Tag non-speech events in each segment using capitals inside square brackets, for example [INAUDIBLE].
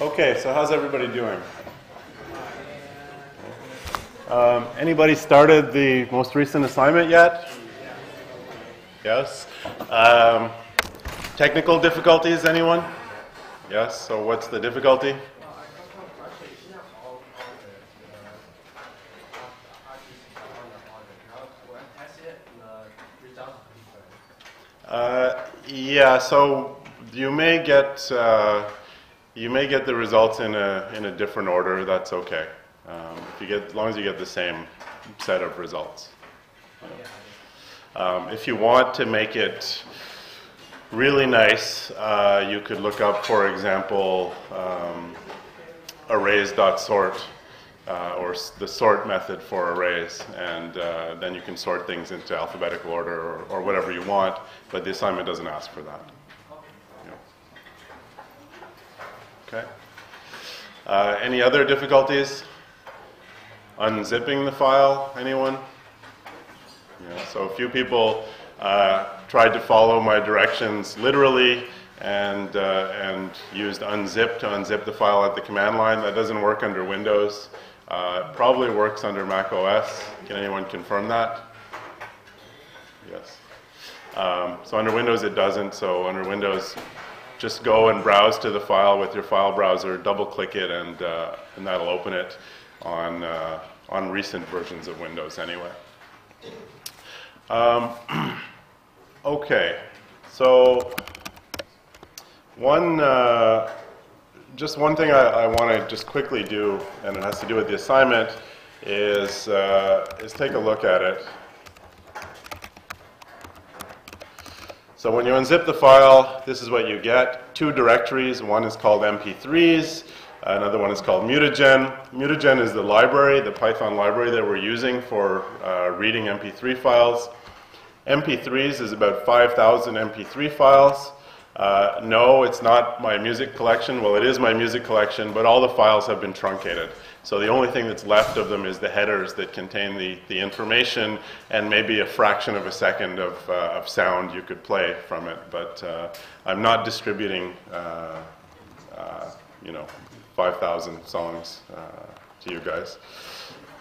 Okay, so how's everybody doing? Um, anybody started the most recent assignment yet? Yes. Um, technical difficulties, anyone? Yes. So what's the difficulty? Uh, yeah. So you may get uh, you may get the results in a in a different order. That's okay. Um, if you get as long as you get the same set of results. Um, if you want to make it really nice, uh, you could look up, for example, um, arrays.sort uh, or the sort method for arrays, and uh, then you can sort things into alphabetical order or, or whatever you want, but the assignment doesn't ask for that. Yeah. Okay. Uh, any other difficulties? Unzipping the file, anyone? Yeah, so a few people uh, tried to follow my directions literally and, uh, and used unzip to unzip the file at the command line. That doesn't work under Windows. Uh, probably works under Mac OS. Can anyone confirm that? Yes. Um, so under Windows it doesn't. So under Windows, just go and browse to the file with your file browser, double click it, and, uh, and that'll open it on, uh, on recent versions of Windows anyway. Um, [CLEARS THROAT] okay, so one, uh, just one thing I, I want to just quickly do, and it has to do with the assignment, is, uh, is take a look at it. So when you unzip the file, this is what you get. Two directories. One is called MP3s. Another one is called Mutagen. Mutagen is the library, the Python library that we're using for uh, reading MP3 files. MP3s is about 5,000 MP3 files. Uh, no, it's not my music collection. Well, it is my music collection, but all the files have been truncated. So the only thing that's left of them is the headers that contain the, the information and maybe a fraction of a second of, uh, of sound you could play from it. But uh, I'm not distributing, uh, uh, you know, 5,000 songs uh, to you guys.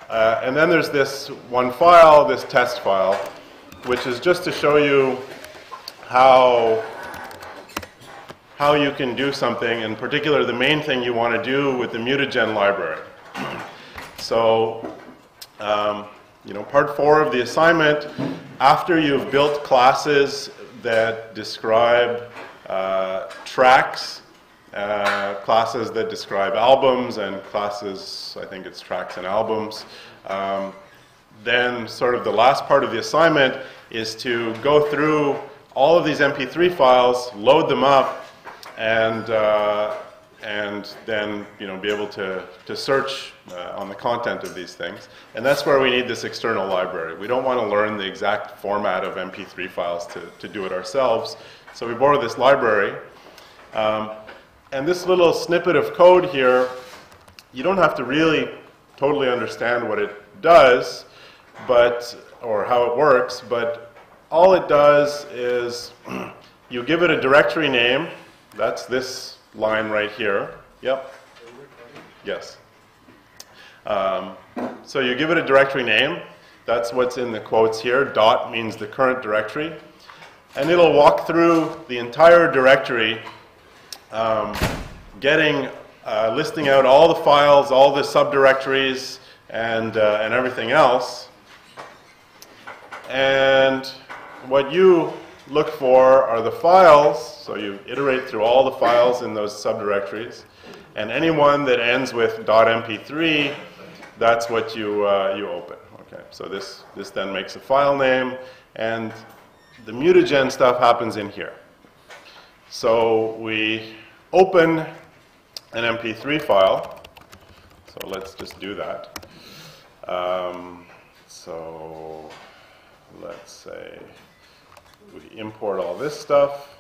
And then there's this one file, this test file, which is just to show you how how you can do something, in particular the main thing you want to do with the mutagen library. [CLEARS THROAT] so, um, you know, part four of the assignment, after you've built classes that describe uh, tracks, uh, classes that describe albums, and classes, I think it's tracks and albums, um, then sort of the last part of the assignment is to go through all of these MP3 files, load them up, and uh, and then you know be able to to search uh, on the content of these things. And that's where we need this external library. We don't want to learn the exact format of MP3 files to to do it ourselves. So we borrow this library. Um, and this little snippet of code here, you don't have to really totally understand what it does, but or how it works, but all it does is [CLEARS THROAT] you give it a directory name. That's this line right here. Yep. Yes. Um, so you give it a directory name. That's what's in the quotes here. Dot means the current directory. And it'll walk through the entire directory, um, getting, uh, listing out all the files, all the subdirectories, and, uh, and everything else. And what you look for are the files, so you iterate through all the files in those subdirectories, and anyone that ends with .mp3, that's what you, uh, you open. Okay, so this, this then makes a file name, and the mutagen stuff happens in here. So we open an MP3 file, so let's just do that. Um, so let's say we import all this stuff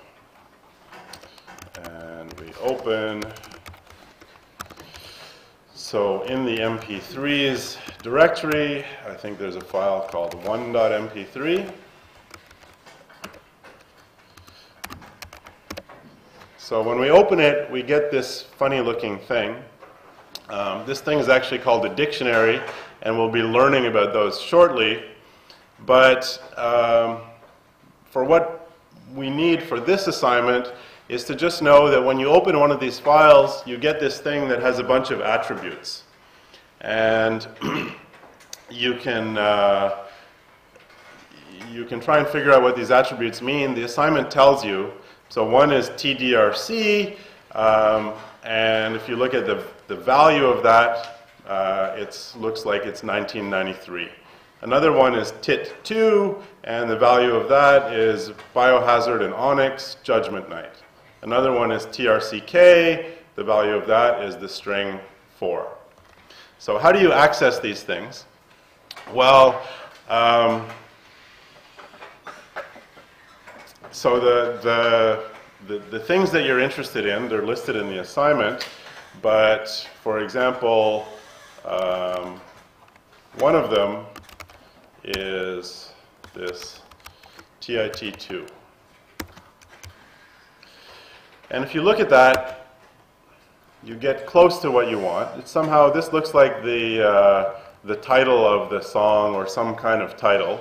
and we open. So in the MP3s directory, I think there's a file called 1.mp3. So when we open it, we get this funny looking thing. Um, this thing is actually called a dictionary, and we'll be learning about those shortly. But um, for what we need for this assignment is to just know that when you open one of these files, you get this thing that has a bunch of attributes. And [CLEARS THROAT] you can, uh, you can try and figure out what these attributes mean. The assignment tells you. So one is TDRC, um, and if you look at the, the value of that, uh, it looks like it's 1993. Another one is TIT2, and the value of that is Biohazard and Onyx, Judgment Night. Another one is TRCK, the value of that is the string 4. So how do you access these things? Well, um, so the, the, the, the, things that you're interested in, they're listed in the assignment, but for example, um, one of them is this TIT2. And if you look at that, you get close to what you want. It's somehow, this looks like the, uh, the title of the song or some kind of title.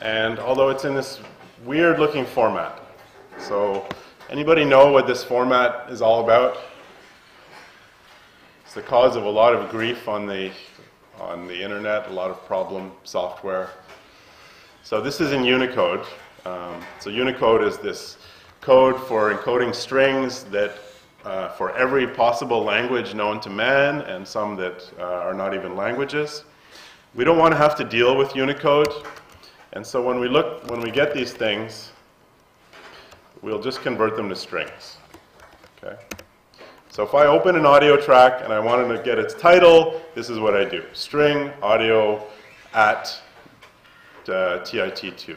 And although it's in this weird looking format. So anybody know what this format is all about? It's the cause of a lot of grief on the, on the internet, a lot of problem software. So this is in Unicode. Um, so Unicode is this code for encoding strings that uh, for every possible language known to man and some that uh, are not even languages. We don't want to have to deal with Unicode. And so when we look, when we get these things, we'll just convert them to strings. Okay? So if I open an audio track and I wanted to get its title, this is what I do. String audio at uh, TIT2.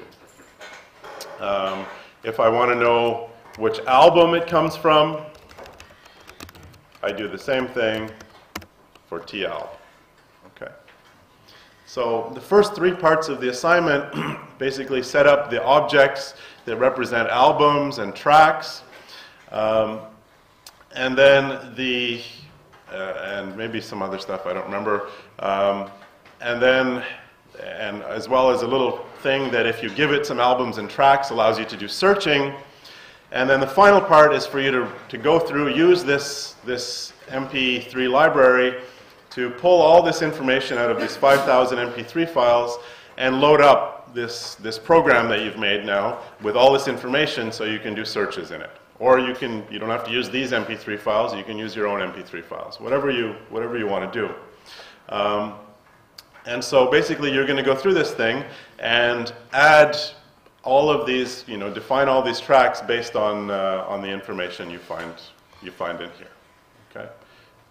Um, if I want to know which album it comes from, I do the same thing for TL. Okay. So the first three parts of the assignment [CLEARS THROAT] basically set up the objects that represent albums and tracks. Um, and then the, uh, and maybe some other stuff I don't remember. Um, and then, and as well as a little thing that if you give it some albums and tracks allows you to do searching. And then the final part is for you to, to go through, use this, this MP3 library to pull all this information out of these 5,000 MP3 files and load up this, this program that you've made now with all this information so you can do searches in it. Or you can, you don't have to use these MP3 files, you can use your own MP3 files, whatever you, whatever you want to do. Um, and so basically you're going to go through this thing and add all of these, you know, define all these tracks based on, uh, on the information you find, you find in here. Okay?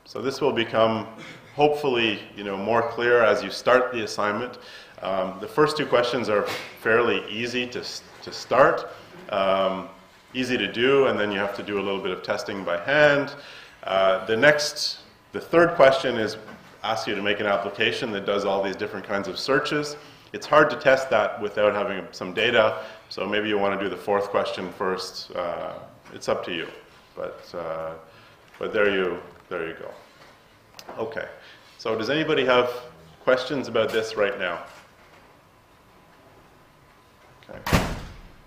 So this will become hopefully, you know, more clear as you start the assignment. Um, the first two questions are fairly easy to, to start, um, easy to do, and then you have to do a little bit of testing by hand. Uh, the next, the third question is ask you to make an application that does all these different kinds of searches. It's hard to test that without having some data, so maybe you want to do the fourth question first. Uh, it's up to you, but, uh, but there, you, there you go. Okay, so does anybody have questions about this right now? Okay.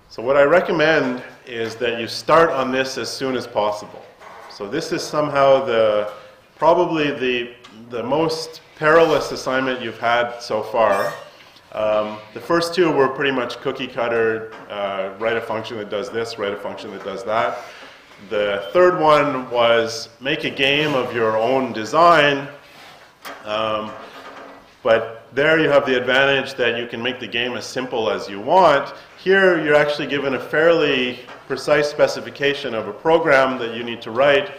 So what I recommend is that you start on this as soon as possible. So this is somehow the, probably the the most perilous assignment you've had so far. Um, the first two were pretty much cookie cutter, uh, write a function that does this, write a function that does that. The third one was make a game of your own design, um, but there you have the advantage that you can make the game as simple as you want. Here you're actually given a fairly precise specification of a program that you need to write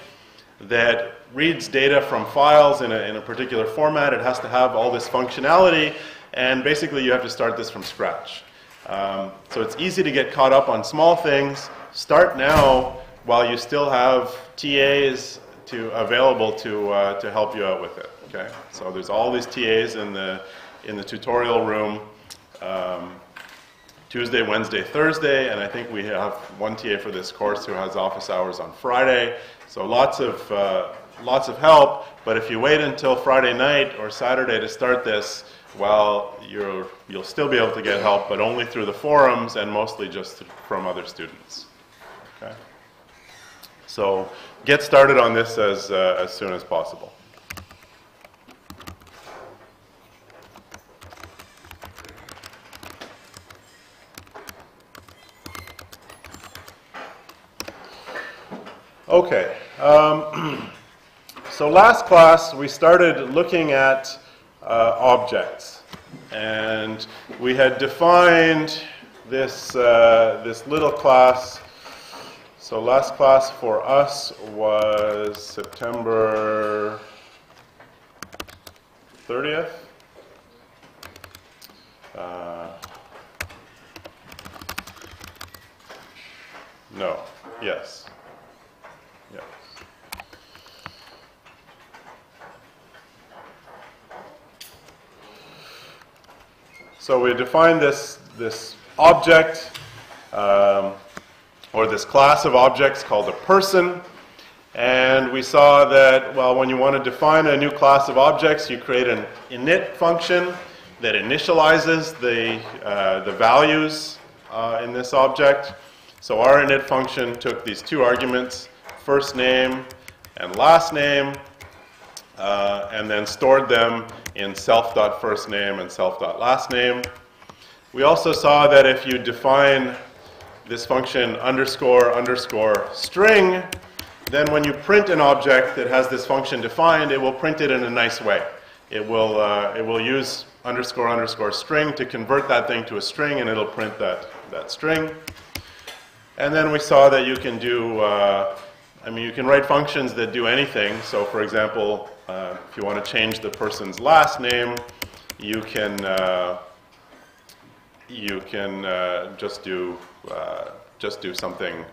that reads data from files in a, in a particular format. It has to have all this functionality, and basically you have to start this from scratch. Um, so it's easy to get caught up on small things. Start now while you still have TAs to, available to, uh, to help you out with it. Okay? So there's all these TAs in the, in the tutorial room um, Tuesday, Wednesday, Thursday, and I think we have one TA for this course who has office hours on Friday. So lots of, uh, lots of help, but if you wait until Friday night or Saturday to start this, well, you're, you'll still be able to get help, but only through the forums and mostly just from other students. Okay? So get started on this as, uh, as soon as possible. Okay. Um, [CLEARS THROAT] so last class we started looking at uh, objects, and we had defined this uh, this little class. So last class for us was September 30th. Uh, no. Yes. Yes. So we define this, this object, um, or this class of objects called a person. And we saw that, well, when you want to define a new class of objects, you create an init function that initializes the, uh, the values uh, in this object. So our init function took these two arguments, first name and last name, uh, and then stored them in self.firstname and self.lastname. We also saw that if you define this function underscore underscore string, then when you print an object that has this function defined, it will print it in a nice way. It will, uh, it will use underscore underscore string to convert that thing to a string, and it'll print that, that string. And then we saw that you can do, uh, I mean, you can write functions that do anything. So for example, uh, if you want to change the person's last name, you can, uh, you can uh, just, do, uh, just do something,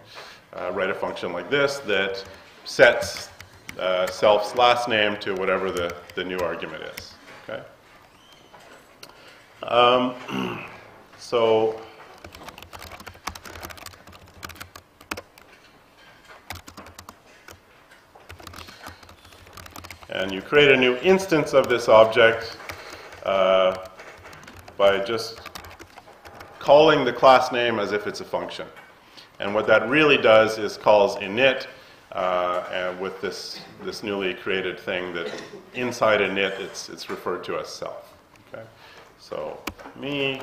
write a function like this that sets self's last name to whatever the, the new argument is. Okay? Um, [CLEARS THROAT] so And you create a new instance of this object uh, by just calling the class name as if it's a function. And what that really does is calls init uh, with this, this newly created thing that inside init it's, it's referred to as self. Okay? So me,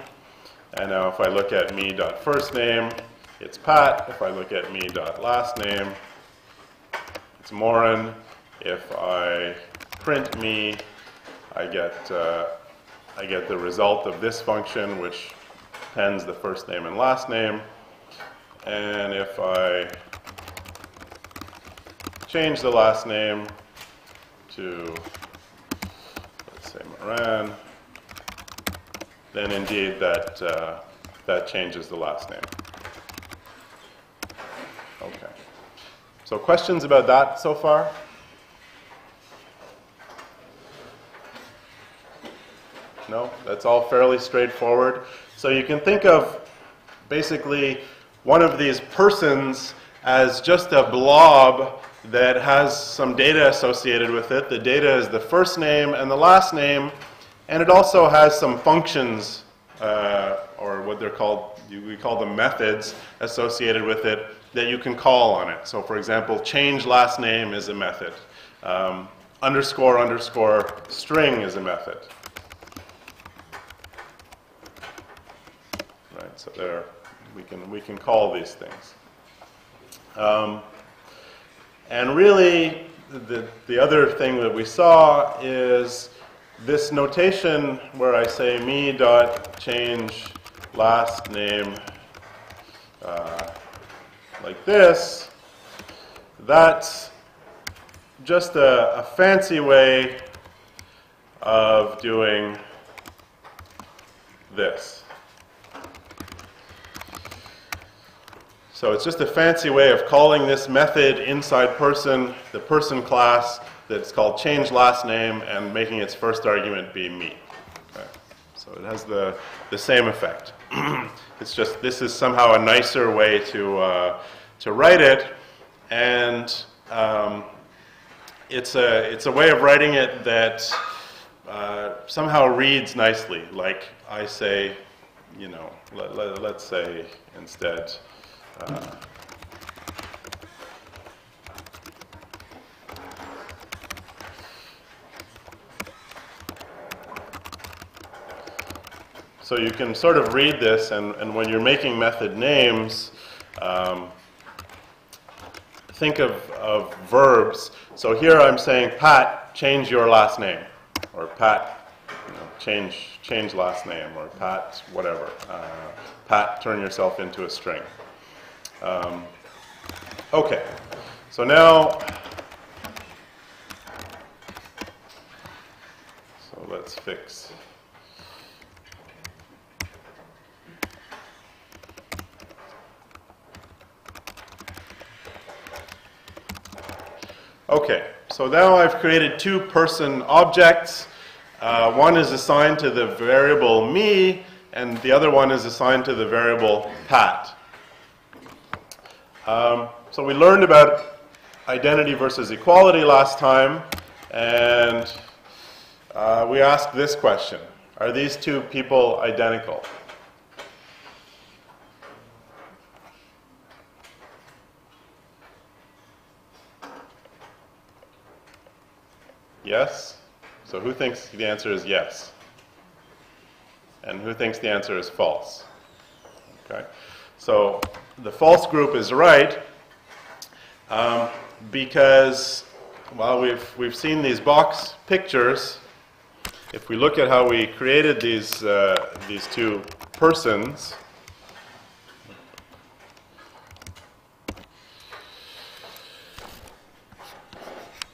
and now if I look at me.firstname, it's Pat. If I look at me.lastname, it's Morin. If I print me, I get, uh, I get the result of this function, which pens the first name and last name. And if I change the last name to, let's say Moran, then indeed that, uh, that changes the last name. Okay. So questions about that so far? No, that's all fairly straightforward. So you can think of basically one of these persons as just a blob that has some data associated with it. The data is the first name and the last name, and it also has some functions, uh, or what they're called, we call them methods, associated with it that you can call on it. So for example, change last name is a method. Um, underscore underscore string is a method. So there, we can, we can call these things. Um, and really, the, the other thing that we saw is this notation where I say me dot change last name uh, like this. That's just a, a fancy way of doing this. So it's just a fancy way of calling this method inside person, the person class that's called change last name and making its first argument be me. So it has the, the same effect. [CLEARS THROAT] it's just this is somehow a nicer way to, uh, to write it. And um, it's, a, it's a way of writing it that uh, somehow reads nicely. Like I say, you know, let, let, let's say instead, So you can sort of read this, and, and when you're making method names, um, think of, of verbs. So here I'm saying, Pat, change your last name, or Pat, you know, change, change last name, or Pat, whatever. Uh, Pat, turn yourself into a string. Um, okay, so now, so let's fix. Okay, so now I've created two person objects. Uh, one is assigned to the variable me, and the other one is assigned to the variable pat. Um, so we learned about identity versus equality last time, and uh, we asked this question Are these two people identical? Yes? So who thinks the answer is yes? And who thinks the answer is false? Okay. So the false group is right um, because, well, we've, we've seen these box pictures. If we look at how we created these, uh, these two persons,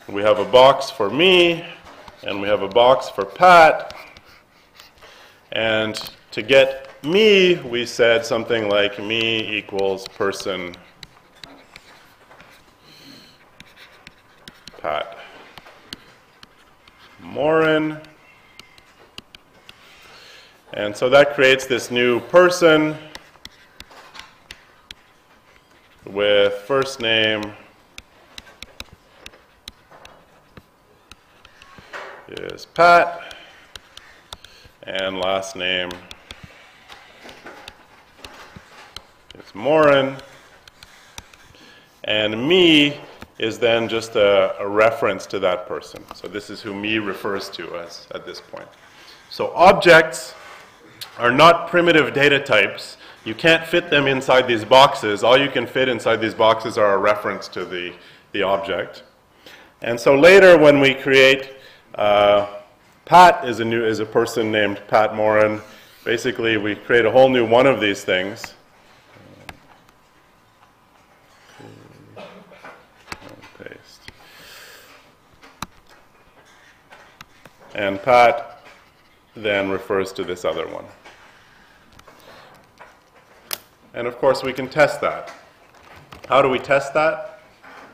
we have a box for me, and we have a box for Pat. And to get me, we said something like me equals person Pat Morin. And so that creates this new person with first name is Pat, and last name is Morin, and me is then just a, a, reference to that person. So this is who me refers to as at this point. So objects are not primitive data types. You can't fit them inside these boxes. All you can fit inside these boxes are a reference to the, the object. And so later when we create uh, Pat is a new is a person named Pat Morin. Basically, we create a whole new one of these things. And Pat then refers to this other one. And of course, we can test that. How do we test that?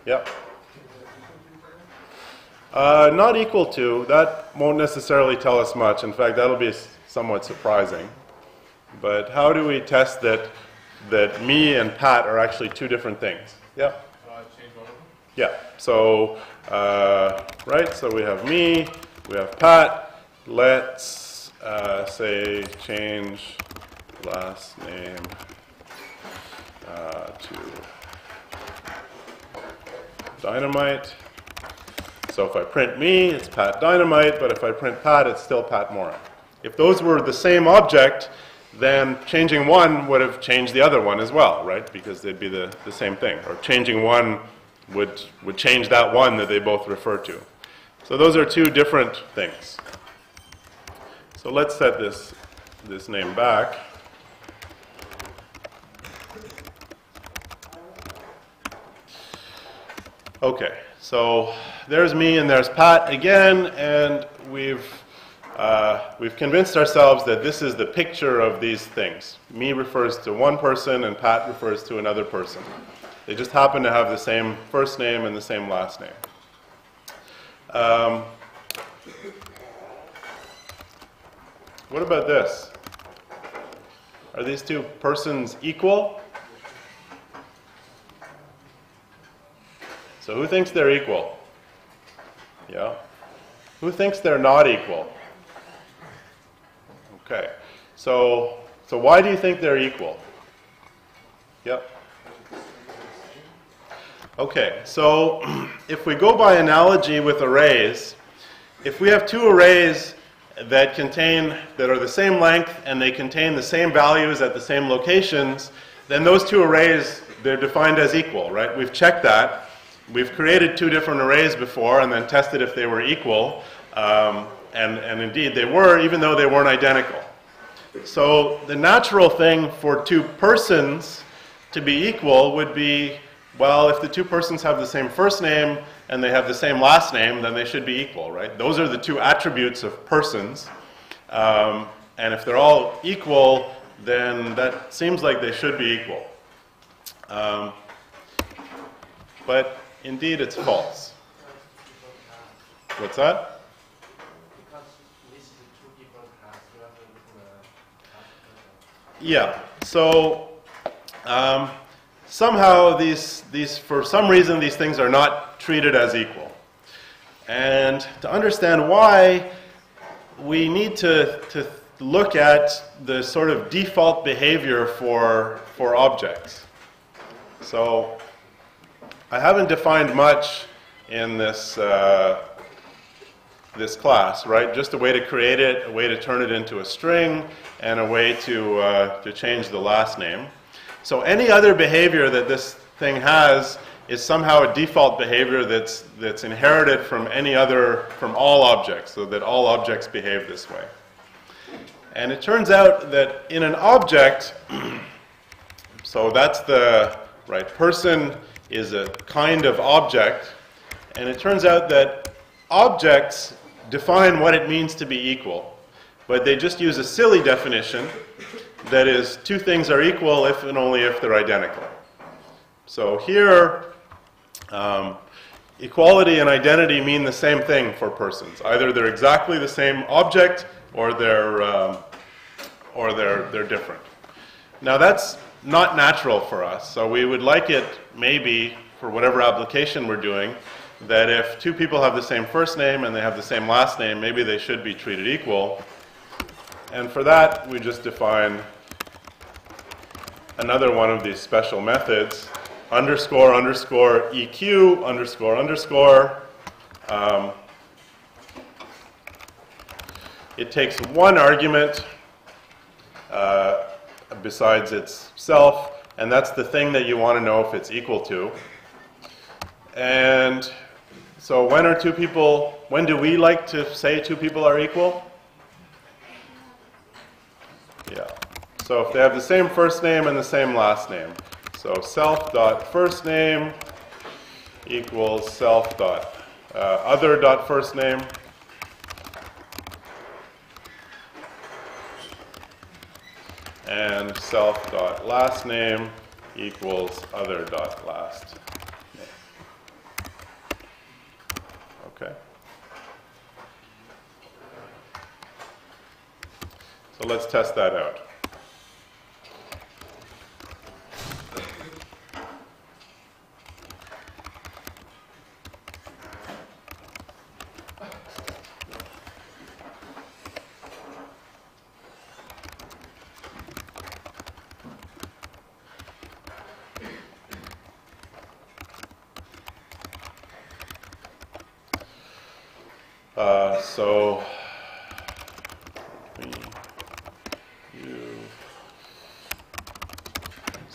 Yep. Uh, not equal to, that won't necessarily tell us much. In fact, that'll be somewhat surprising. But how do we test that, that me and Pat are actually two different things? Yep. Yeah. So, uh, right, so we have me, we have Pat. Let's uh, say change last name uh, to dynamite. So if I print me, it's Pat Dynamite, but if I print Pat, it's still Pat Morin. If those were the same object, then changing one would have changed the other one as well, right? Because they'd be the, the same thing. Or changing one would, would change that one that they both refer to. So those are two different things. So let's set this, this name back. Okay, so there's me and there's Pat again, and we've, uh, we've convinced ourselves that this is the picture of these things. Me refers to one person, and Pat refers to another person. They just happen to have the same first name and the same last name. Um, what about this? Are these two persons equal? So who thinks they're equal? Yeah. Who thinks they're not equal? Okay. So, so why do you think they're equal? Yep. Okay, so [CLEARS THROAT] if we go by analogy with arrays, if we have two arrays that contain that are the same length and they contain the same values at the same locations, then those two arrays they're defined as equal, right? We've checked that. We've created two different arrays before and then tested if they were equal. Um, and, and indeed they were, even though they weren't identical. So the natural thing for two persons to be equal would be well, if the two persons have the same first name and they have the same last name, then they should be equal, right? Those are the two attributes of persons. Um, and if they're all equal, then that seems like they should be equal. Um, but indeed, it's false. What's that? Yeah. So um, somehow these, these, for some reason, these things are not treated as equal. And to understand why, we need to, to look at the sort of default behavior for, for objects. So I haven't defined much in this, uh, this class, right? Just a way to create it, a way to turn it into a string, and a way to, uh, to change the last name. So any other behavior that this thing has is somehow a default behavior that's, that's inherited from any other, from all objects, so that all objects behave this way. And it turns out that in an object, [CLEARS THROAT] so that's the right person is a kind of object, and it turns out that objects define what it means to be equal, but they just use a silly definition that is, two things are equal if and only if they're identical. So here, um, equality and identity mean the same thing for persons. Either they're exactly the same object or they're, um, or they're, they're different. Now that's not natural for us, so we would like it maybe for whatever application we're doing that if two people have the same first name and they have the same last name, maybe they should be treated equal. And for that, we just define another one of these special methods, underscore, underscore, EQ, underscore, underscore. Um, it takes one argument uh, besides itself, and that's the thing that you want to know if it's equal to. And so when are two people, when do we like to say two people are equal? Yeah. So if they have the same first name and the same last name. So self dot first name equals self dot uh, other dot first name. And self dot last name equals other dot last name. Okay. So let's test that out. Uh, so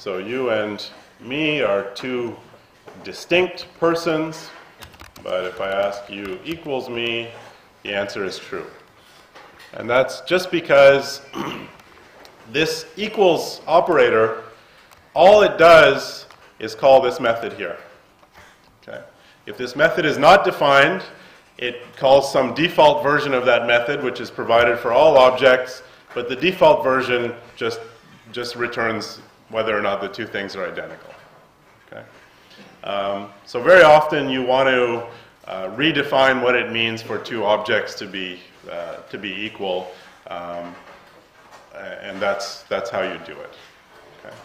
So you and me are two distinct persons, but if I ask you equals me, the answer is true. And that's just because [CLEARS THROAT] this equals operator, all it does is call this method here. Okay? If this method is not defined, it calls some default version of that method, which is provided for all objects, but the default version just, just returns whether or not the two things are identical. Okay? Um, so very often you want to uh, redefine what it means for two objects to be, uh, to be equal. Um, and that's, that's how you do it. Okay.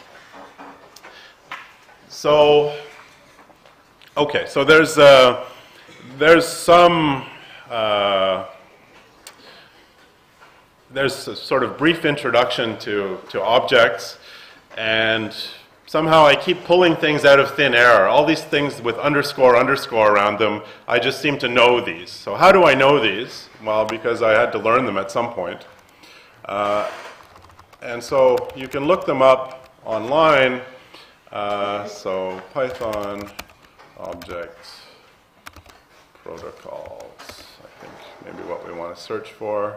So, okay, so there's, uh, there's some, uh, there's a sort of brief introduction to, to objects, and somehow I keep pulling things out of thin air. All these things with underscore, underscore around them, I just seem to know these. So how do I know these? Well, because I had to learn them at some point. Uh, and so you can look them up online. Uh, so Python object protocols, I think maybe what we want to search for.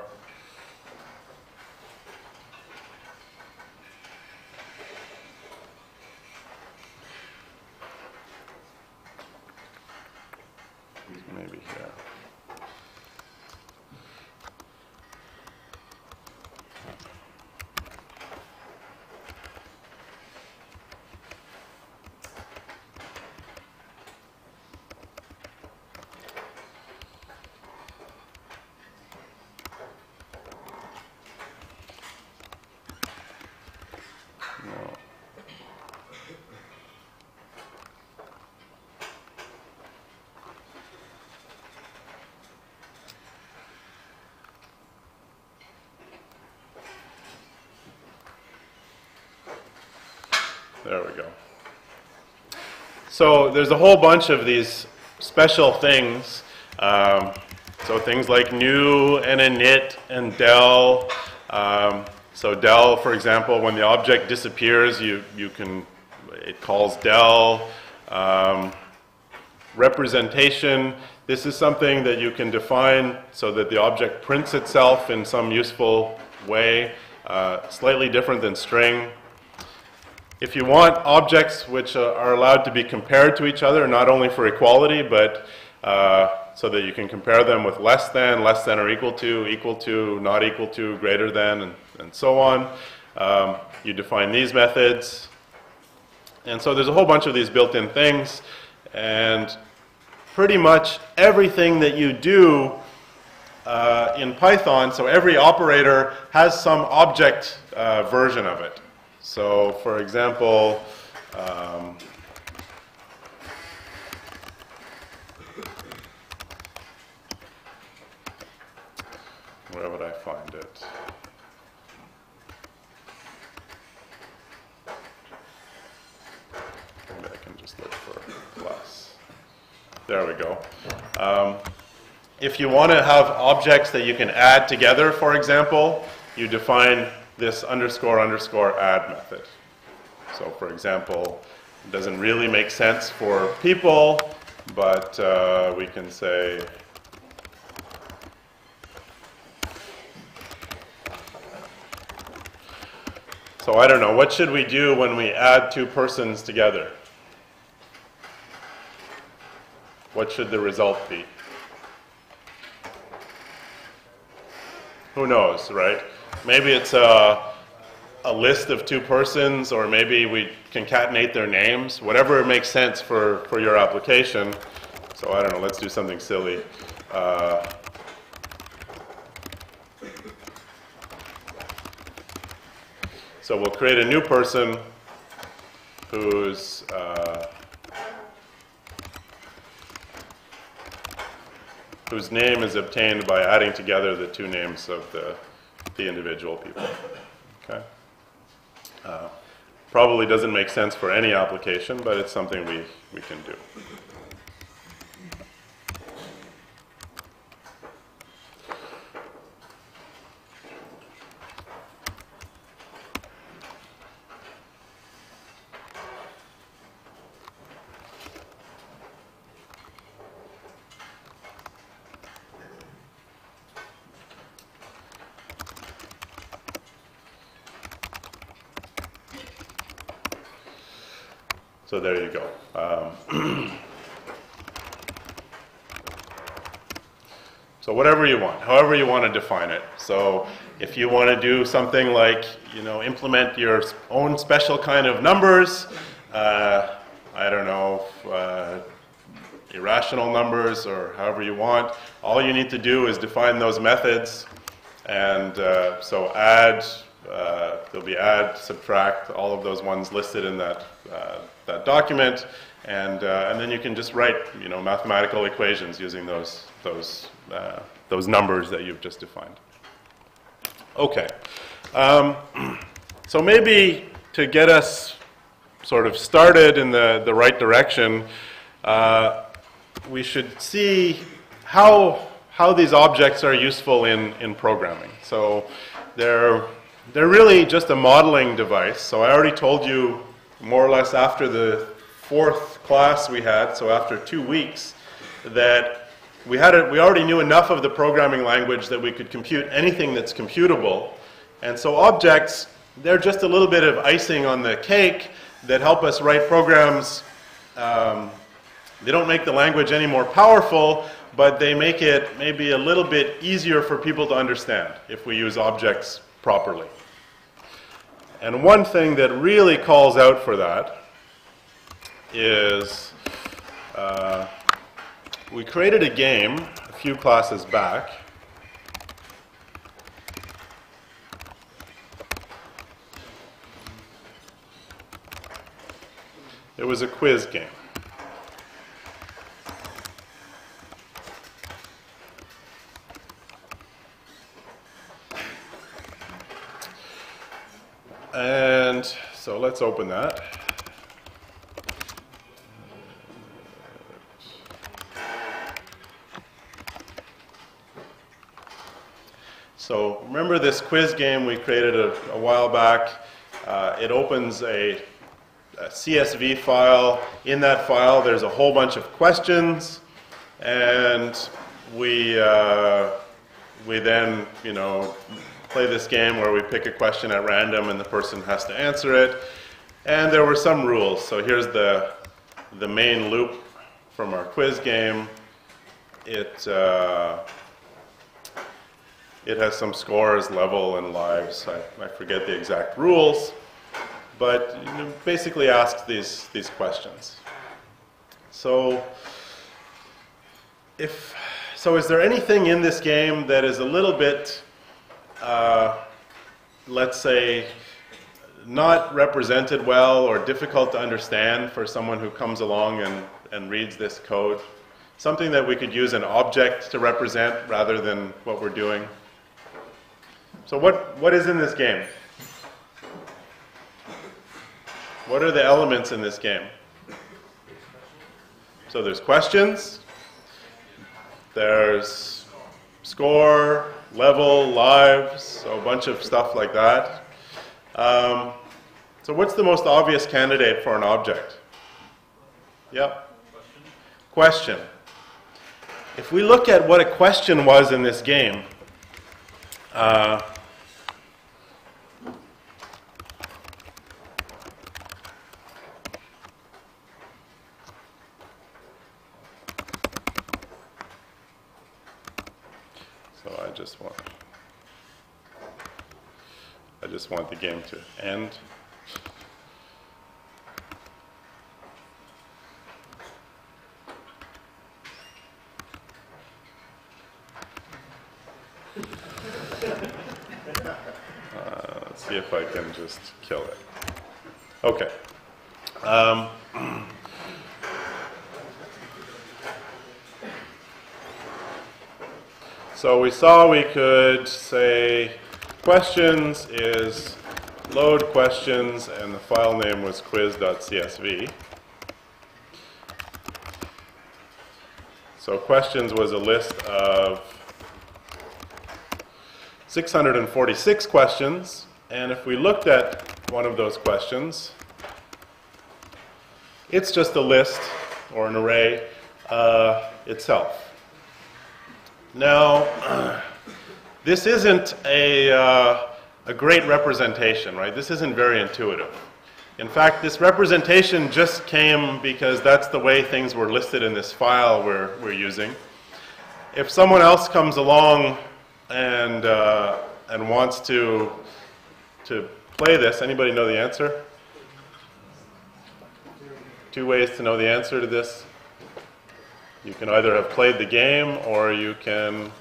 Maybe here. No. There we go. So there's a whole bunch of these special things. Um, so things like new and init and del. Um, so del, for example, when the object disappears, you, you can, it calls del. Um, representation, this is something that you can define so that the object prints itself in some useful way, uh, slightly different than string. If you want objects which uh, are allowed to be compared to each other, not only for equality, but uh, so that you can compare them with less than, less than or equal to, equal to, not equal to, greater than, and, and so on, um, you define these methods. And so there's a whole bunch of these built-in things, and pretty much everything that you do uh, in Python, so every operator has some object uh, version of it. So, for example, um, where would I find it? Maybe I can just look for class. There we go. Um, if you want to have objects that you can add together, for example, you define this underscore underscore add method. So for example, it doesn't really make sense for people, but uh, we can say So I don't know, what should we do when we add two persons together? What should the result be? Who knows, right? Maybe it's a, a list of two persons, or maybe we concatenate their names, whatever makes sense for, for your application. So I don't know, let's do something silly. Uh, so we'll create a new person whose uh, whose name is obtained by adding together the two names of the, the individual people. Okay? Uh, probably doesn't make sense for any application, but it's something we, we can do. So there you go. Um, so whatever you want, however you want to define it. So if you want to do something like, you know, implement your own special kind of numbers, uh, I don't know, uh, irrational numbers or however you want, all you need to do is define those methods. And uh, so add uh, there'll be add, subtract, all of those ones listed in that, uh, that document. And, uh, and then you can just write, you know, mathematical equations using those, those, uh, those numbers that you've just defined. Okay. Um, [CLEARS THROAT] so maybe to get us sort of started in the, the right direction, uh, we should see how, how these objects are useful in, in programming. So they're, they're really just a modeling device. So I already told you more or less after the fourth class we had, so after two weeks, that we, had a, we already knew enough of the programming language that we could compute anything that's computable. And so objects, they're just a little bit of icing on the cake that help us write programs. Um, they don't make the language any more powerful, but they make it maybe a little bit easier for people to understand if we use objects properly. And one thing that really calls out for that is uh, we created a game a few classes back. It was a quiz game. And so let's open that. So remember this quiz game we created a, a while back? Uh, it opens a, a, CSV file. In that file, there's a whole bunch of questions, and we uh, we then you know play this game where we pick a question at random and the person has to answer it. And there were some rules. So here's the the main loop from our quiz game. It uh, it has some scores, level, and lives. I, I forget the exact rules, but you know, basically asks these, these questions. So, if, so is there anything in this game that is a little bit, uh, let's say, not represented well or difficult to understand for someone who comes along and, and reads this code? Something that we could use an object to represent rather than what we're doing? So what, what is in this game? What are the elements in this game? So there's questions, there's score, level, lives, so a bunch of stuff like that. Um, so what's the most obvious candidate for an object? Yep. Question. If we look at what a question was in this game, uh, just want I just want the game to end. [LAUGHS] Uh, let's see if I can just kill it. Okay. Um, [CLEARS THROAT] So we saw we could say questions is load questions, and the file name was quiz.csv. So questions was a list of 646 questions, and if we looked at one of those questions, it's just a list or an array uh, itself. Now, [CLEARS THROAT] this isn't a, uh, a great representation, right? This isn't very intuitive. In fact, this representation just came because that's the way things were listed in this file we're, we're using. If someone else comes along and, uh, and wants to, to play this, anybody know the answer? Two ways to know the answer to this. You can either have played the game or you can,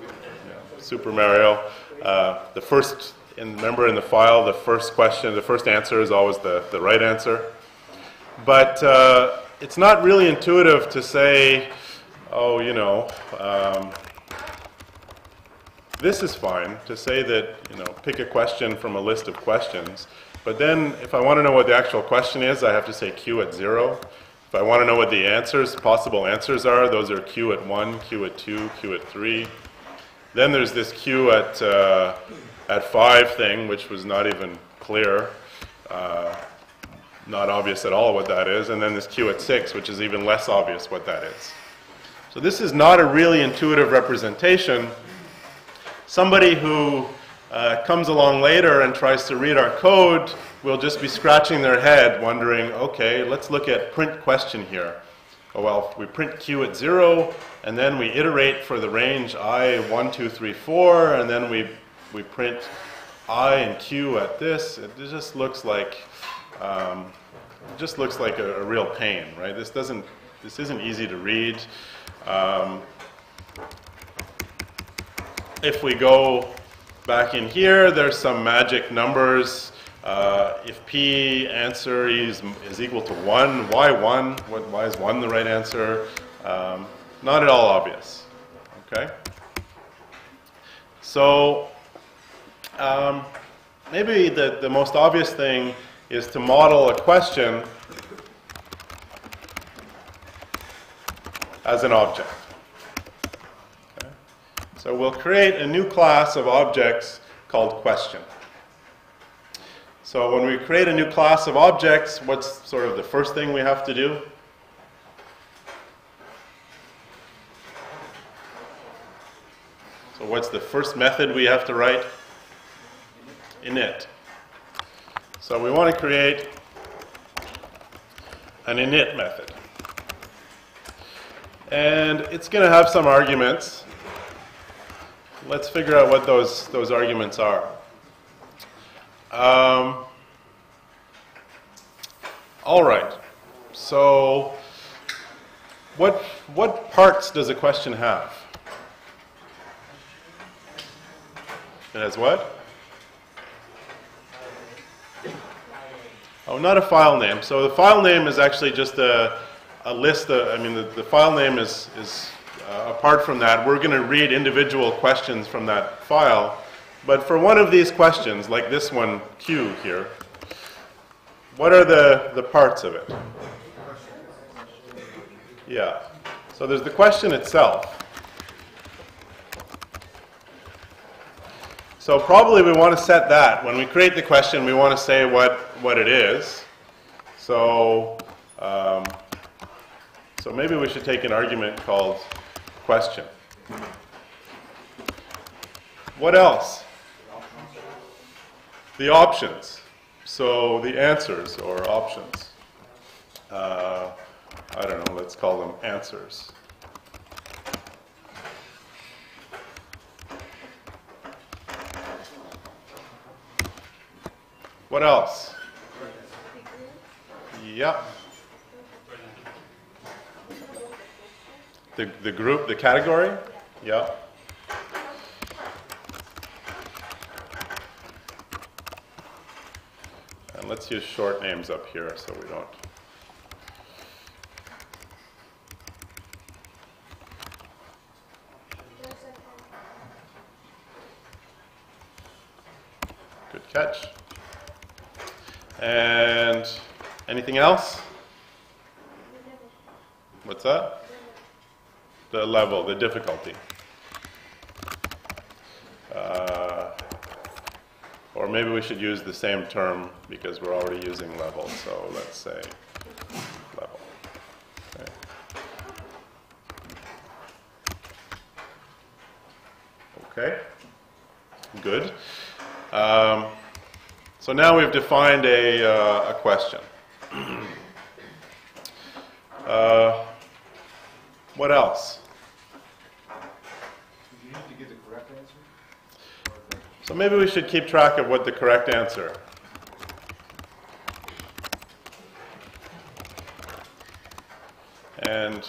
yeah, Super Mario. Uh, the first, and remember in the file, the first question, the first answer is always the, the right answer. But uh, it's not really intuitive to say, oh, you know, um, this is fine to say that, you know, pick a question from a list of questions. But then if I want to know what the actual question is, I have to say Q at zero. If I want to know what the answers, possible answers are, those are Q at one, Q at two, Q at three. Then there's this Q at, uh, at five thing, which was not even clear. Uh, not obvious at all what that is. And then this Q at six, which is even less obvious what that is. So this is not a really intuitive representation. Somebody who uh, comes along later and tries to read our code will just be scratching their head wondering, okay, let's look at print question here. Oh, well, we print q at 0, and then we iterate for the range i 1, 2, 3, 4, and then we, we print i and q at this. It just looks like, um, just looks like a, a, real pain, right? This doesn't, this isn't easy to read. Um, if we go back in here, there's some magic numbers. Uh, if p answer is, is equal to 1, why 1? Why is 1 the right answer? Um, not at all obvious. Okay? So, um, maybe the, the most obvious thing is to model a question as an object. Okay? So we'll create a new class of objects called question. So when we create a new class of objects, what's sort of the first thing we have to do? So what's the first method we have to write? Init. So we want to create an init method. And it's going to have some arguments let's figure out what those, those arguments are. Um, all right. So, what, what parts does a question have? It has what? Oh, not a file name. So the file name is actually just a, a list. Of, I mean, the, the file name is, is uh, apart from that, we're going to read individual questions from that file. But for one of these questions, like this one, Q here, what are the, the parts of it? Yeah. So there's the question itself. So probably we want to set that. When we create the question, we want to say what, what it is. So, um, so maybe we should take an argument called question. What else? The options. So the answers or options. Uh, I don't know, let's call them answers. What else? Yep. The, the group, the category? Yep. And let's use short names up here so we don't. Good catch. And anything else? What's that? the level, the difficulty. Uh, or maybe we should use the same term because we're already using level. So let's say level. Okay. okay. Good. Um, so now we've defined a, uh, a question. [CLEARS THROAT] uh, what else? So maybe we should keep track of what the correct answer. And,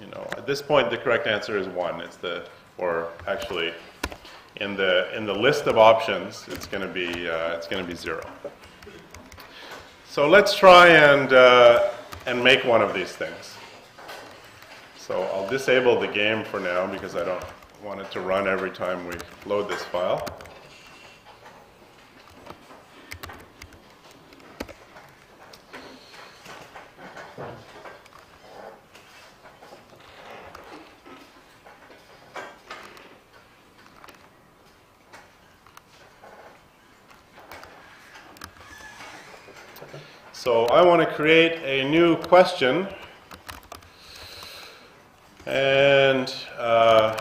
you know, at this point, the correct answer is 1. It's the, or actually, in the, in the list of options, it's going to be, uh, it's going to be 0. So let's try and, uh, and make one of these things. So I'll disable the game for now because I don't want it to run every time we load this file. So I want to create a new question. And uh,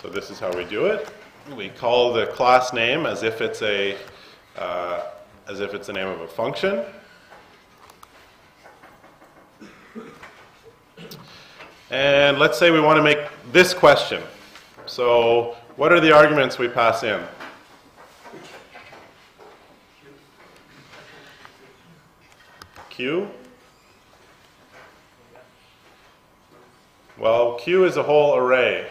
so this is how we do it. We call the class name as if it's a uh, as if it's the name of a function. And let's say we want to make this question. So what are the arguments we pass in? Q? Well, Q is a whole array.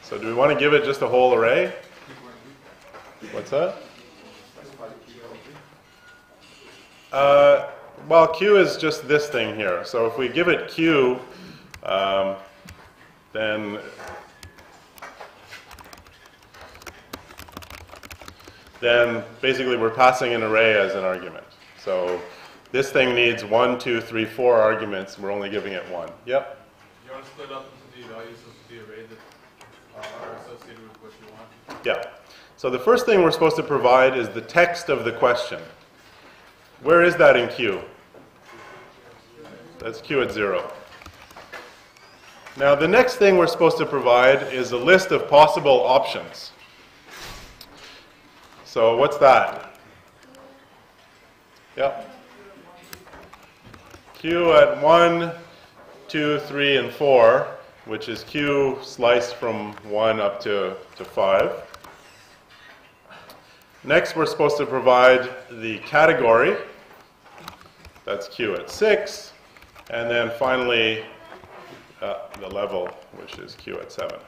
So do we want to give it just a whole array? What's that? Uh, well, Q is just this thing here. So if we give it Q, um, then then basically we're passing an array as an argument. So this thing needs one, two, three, four arguments. We're only giving it one. Yep. You want to split up into the values of the array that uh, are associated with what you want? Yeah. So the first thing we're supposed to provide is the text of the question. Where is that in Q? That's Q at zero. Now the next thing we're supposed to provide is a list of possible options. So what's that? Yep. Q at 1, 2, 3, and 4, which is Q sliced from 1 up to, to 5. Next, we're supposed to provide the category. That's Q at 6. And then finally, uh, the level, which is Q at 7.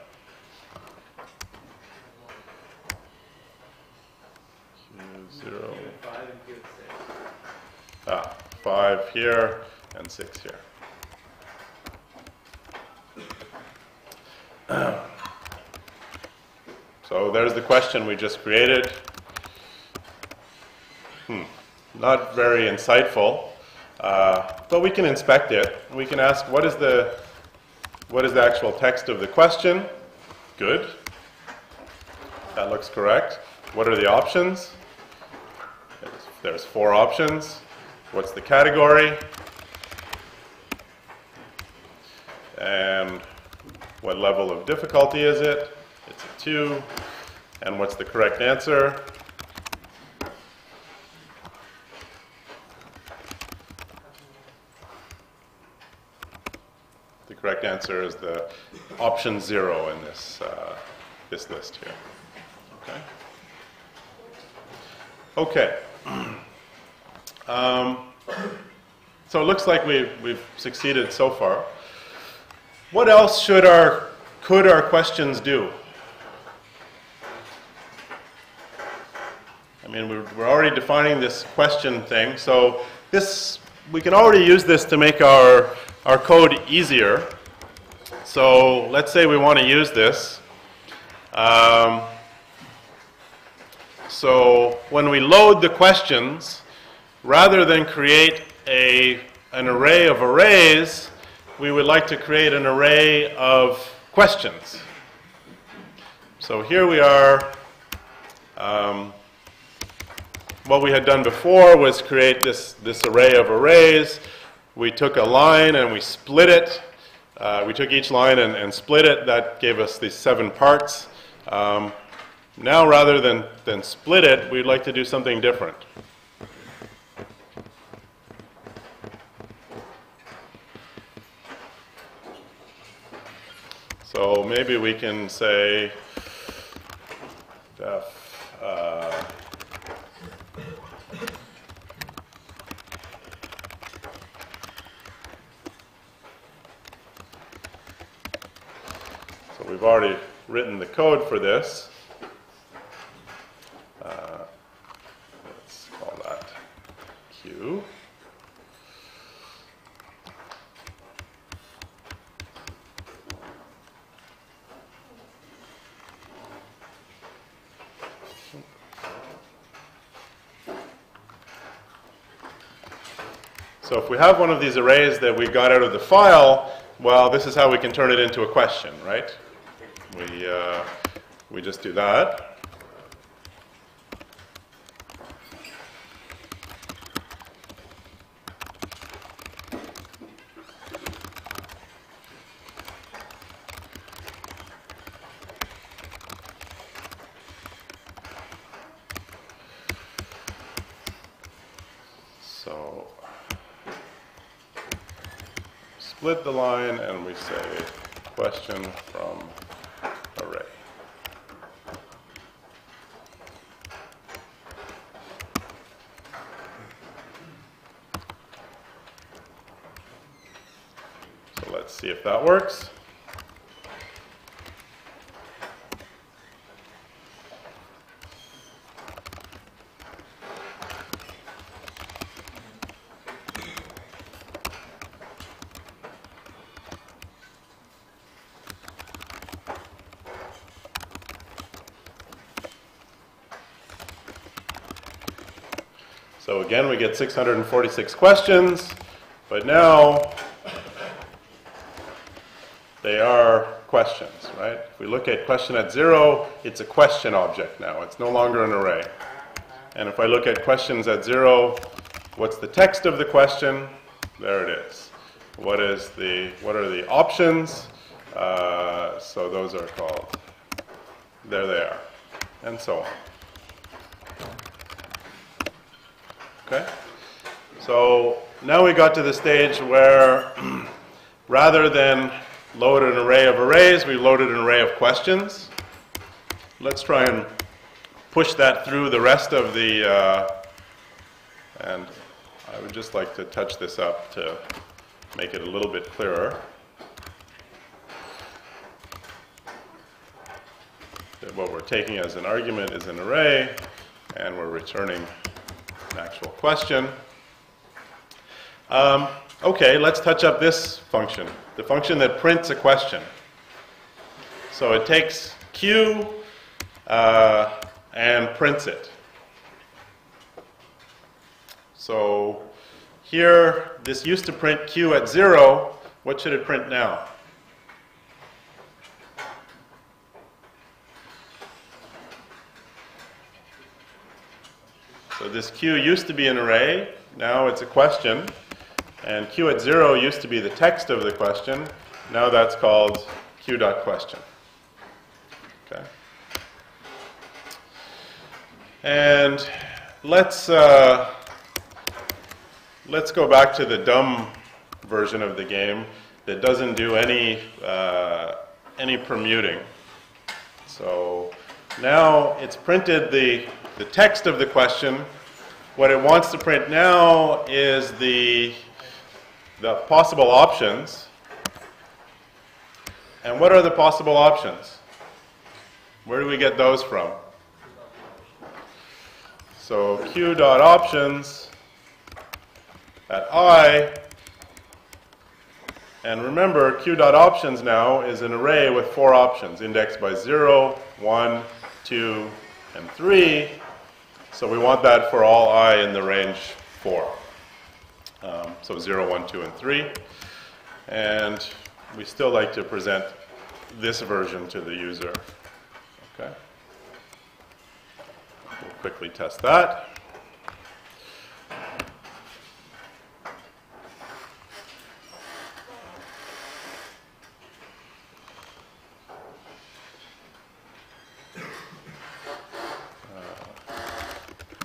Q 0. Ah, 5 here and 6 here. [CLEARS THROAT] So there's the question we just created. Hmm. Not very insightful, uh, but we can inspect it. We can ask what is the what is the actual text of the question? Good. That looks correct. What are the options? There's four options. What's the category? And what level of difficulty is it? It's a 2. And what's the correct answer? The correct answer is the option 0 in this, uh, this list here. Okay. Okay. [CLEARS THROAT] Um, so it looks like we've, we've succeeded so far. What else should our, could our questions do? I mean, we're, we're already defining this question thing, so this, we can already use this to make our, our code easier. So let's say we want to use this. Um, so when we load the questions, rather than create a, an array of arrays, we would like to create an array of questions. So here we are. Um, what we had done before was create this, this array of arrays. We took a line and we split it. Uh, we took each line and, and, split it. That gave us these seven parts. Um, now, rather than, than split it, we'd like to do something different. So maybe we can say def, uh, so we've already written the code for this. Uh, let's call that Q. So if we have one of these arrays that we got out of the file, well, this is how we can turn it into a question, right? We, uh, we just do that. So split the question from array. So let's see if that works. So again, we get 646 questions, but now they are questions, right? If we look at question at zero, it's a question object now. It's no longer an array. And if I look at questions at zero, what's the text of the question? There it is. What is the, what are the options? Uh, so those are called, there they are, and so on. Okay? So now we got to the stage where [CLEARS THROAT] rather than load an array of arrays, we loaded an array of questions. Let's try and push that through the rest of the, uh, and I would just like to touch this up to make it a little bit clearer. That what we're taking as an argument is an array, and we're returning actual question. Um, okay, let's touch up this function, the function that prints a question. So it takes Q uh, and prints it. So here, this used to print Q at zero. What should it print now? So this Q used to be an array, now it's a question. And Q at zero used to be the text of the question, now that's called Q dot question. Okay. And let's, uh, let's go back to the dumb version of the game that doesn't do any, uh, any permuting. So now it's printed the, the text of the question. What it wants to print now is the, the possible options. And what are the possible options? Where do we get those from? So q dot options at i, and remember q dot options now is an array with four options indexed by 0, 1, 2, and 3. So we want that for all i in the range 4. Um, so 0, 1, 2, and 3. And we still like to present this version to the user. Okay. We'll quickly test that.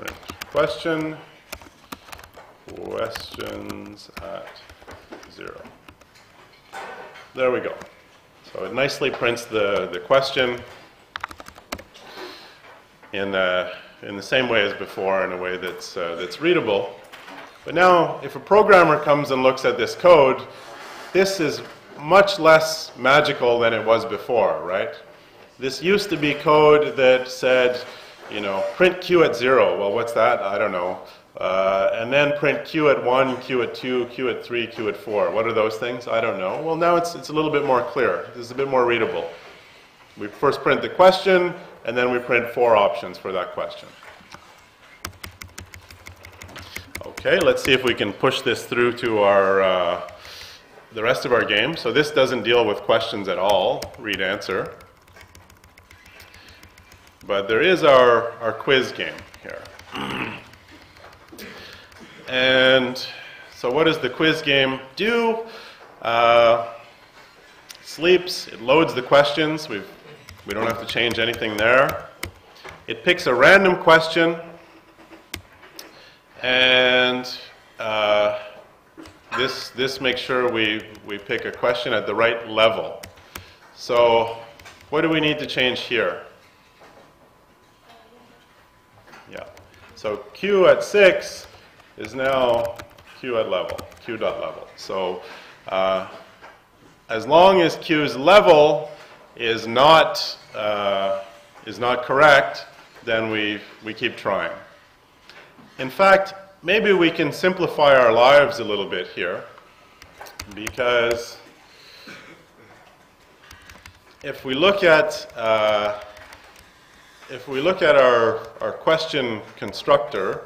Print Question, questions at zero. There we go. So it nicely prints the, the question in, uh, in the same way as before, in a way that's, uh, that's readable. But now, if a programmer comes and looks at this code, this is much less magical than it was before, right? this used to be code that said, you know, print q at 0. Well, what's that? I don't know. Uh, and then print q at 1, q at 2, q at 3, q at 4. What are those things? I don't know. Well, now it's, it's a little bit more clear. This is a bit more readable. We first print the question, and then we print four options for that question. Okay, let's see if we can push this through to our, uh, the rest of our game. So this doesn't deal with questions at all, read answer. But there is our, our quiz game here. and so what does the quiz game do? Uh, sleeps, it loads the questions. We've, we don't have to change anything there. It picks a random question and uh, this, this makes sure we, we pick a question at the right level. So what do we need to change here? Yeah. So Q at 6 is now Q at level, Q dot level. So uh, as long as Q's level is not, uh, is not correct, then we, we keep trying. In fact, maybe we can simplify our lives a little bit here because if we look at uh, if we look at our, our question constructor,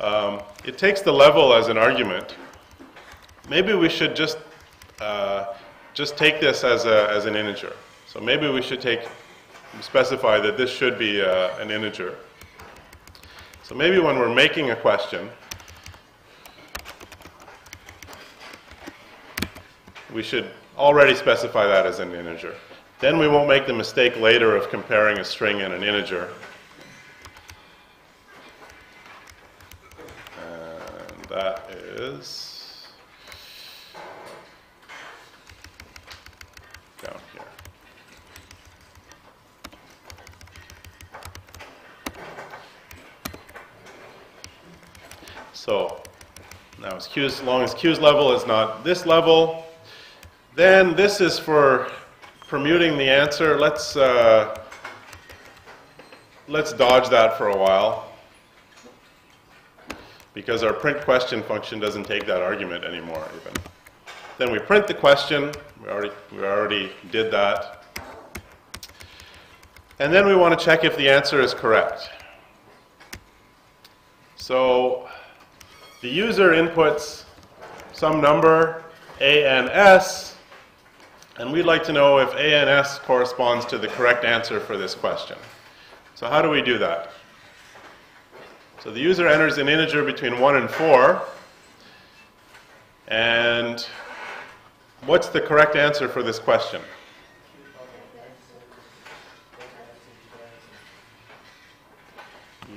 um, it takes the level as an argument. Maybe we should just uh, just take this as, a, as an integer. So maybe we should take specify that this should be uh, an integer. So maybe when we're making a question, we should already specify that as an integer. Then we won't make the mistake later of comparing a string and an integer. And that is down here. So now as, Q, as long as Q's level is not this level, then this is for permuting the answer. Let's, uh, let's dodge that for a while because our print question function doesn't take that argument anymore even. Then we print the question. We already, we already did that. And then we want to check if the answer is correct. So the user inputs some number, a and s, and we'd like to know if a and s corresponds to the correct answer for this question. So how do we do that? So the user enters an integer between 1 and 4, and what's the correct answer for this question?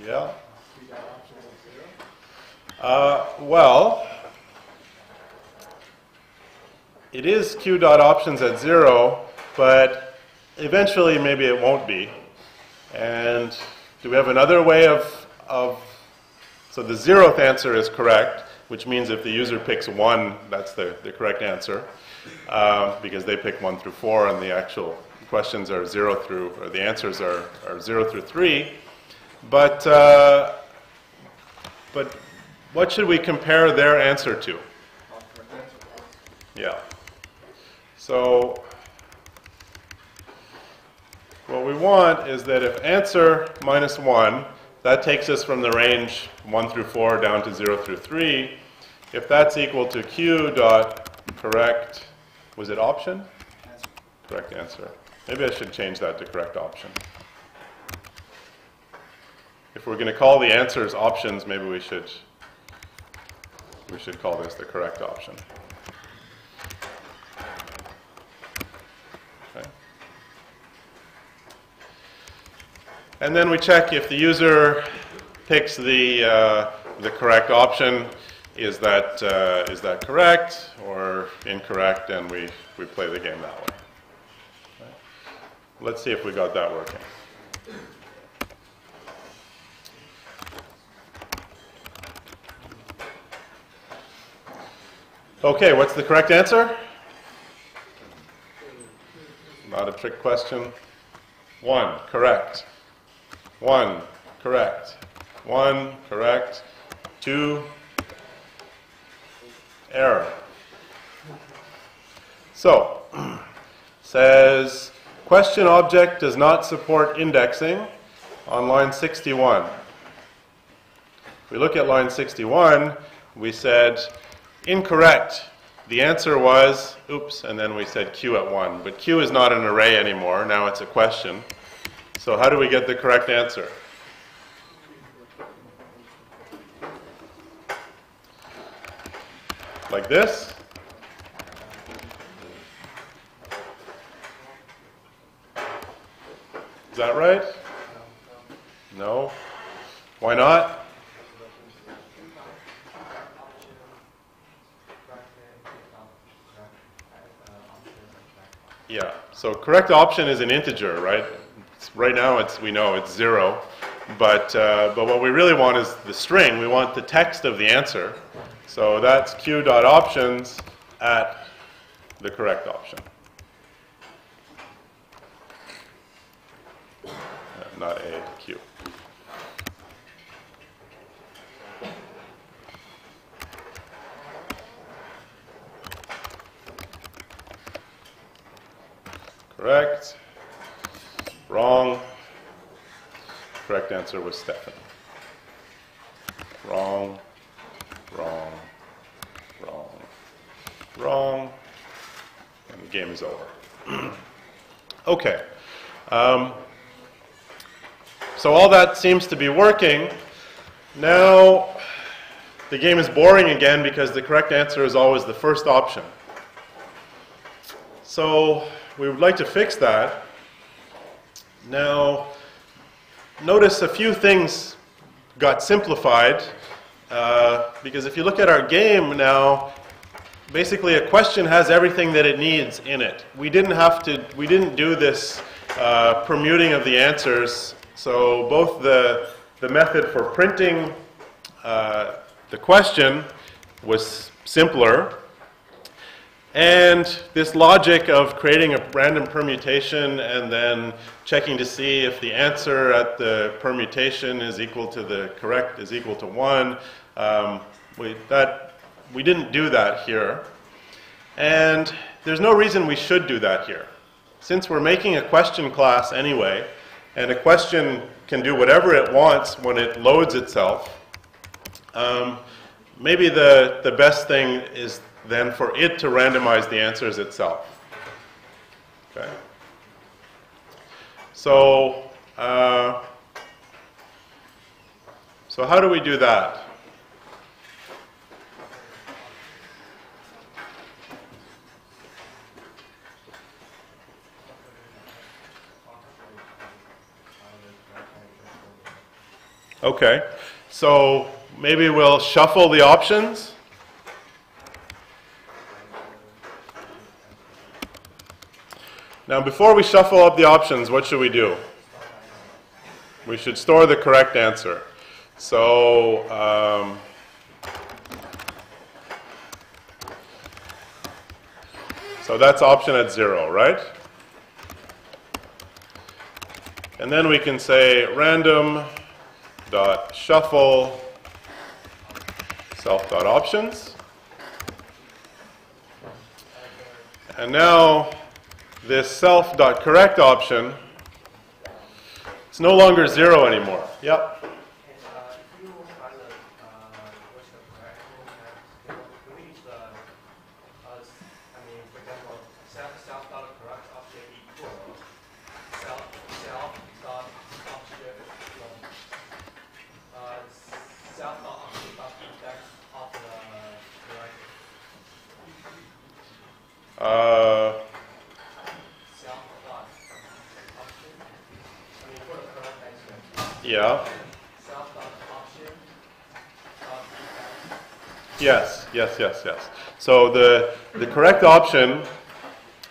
Yeah. Uh, well, it is q dot options at zero, but eventually maybe it won't be. And do we have another way of, of so the zeroth answer is correct, which means if the user picks one, that's the, the correct answer, uh, because they pick one through four and the actual questions are zero through, or the answers are, are zero through three. But, uh, but what should we compare their answer to? Yeah. So what we want is that if answer minus 1, that takes us from the range 1 through 4 down to 0 through 3. If that's equal to q dot correct, was it option? Correct answer. Maybe I should change that to correct option. If we're going to call the answers options, maybe we should we should call this the correct option. And then we check if the user picks the, uh, the correct option, is that, uh, is that correct or incorrect, and we, we play the game that way. Let's see if we got that working. Okay, what's the correct answer? Not a trick question. 1, correct. 1, correct. 1, correct. 2, error. So, [CLEARS THROAT] says question object does not support indexing on line 61. If we look at line 61, we said incorrect. The answer was, oops, and then we said q at 1. But q is not an array anymore, now it's a question. So how do we get the correct answer? Like this? Is that right? No. Why not? Yeah. So correct option is an integer, right? Right now, it's we know it's zero, but uh, but what we really want is the string. We want the text of the answer. So that's q dot options at the correct option. Uh, Not a q. Correct. Wrong. Correct answer was Stefan. Wrong. Wrong. Wrong. Wrong. And the game is over. [CLEARS THROAT] okay. Um, so all that seems to be working. Now the game is boring again because the correct answer is always the first option. So we would like to fix that. Now, notice a few things got simplified uh, because if you look at our game now, basically a question has everything that it needs in it. We didn't have to, we didn't do this uh, permuting of the answers. So both the, the method for printing uh, the question was simpler, and this logic of creating a random permutation and then checking to see if the answer at the permutation is equal to the correct is equal to 1, um, we, that, we didn't do that here. And there's no reason we should do that here. Since we're making a question class anyway, and a question can do whatever it wants when it loads itself, um, maybe the, the best thing is then for it to randomize the answers itself. Okay? So, uh, so how do we do that? Okay, so maybe we'll shuffle the options. Now, before we shuffle up the options, what should we do? We should store the correct answer. So, um, so that's option at zero, right? And then we can say random dot shuffle self dot options. And now this self dot correct option it's no longer zero anymore. Yep. And uh, if you find the uh, what's the correct one, uh, we use the uh, s- I mean, for example, self self dot correct object equal self self dot object equal uh, self dot object dot index of the correct Uh, self dot object. I mean, for the correct answer, yeah. Yes, yes, yes, yes. So the, the correct option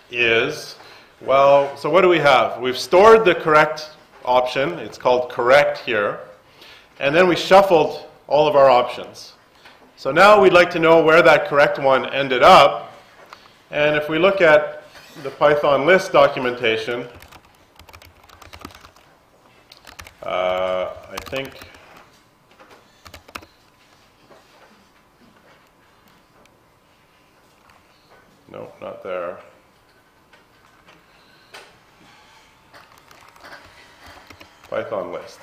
is, well, so what do we have? We've stored the correct option, it's called correct here, and then we shuffled all of our options. So now we'd like to know where that correct one ended up, and if we look at the Python list documentation, Uh, I think. No, not there. Python list.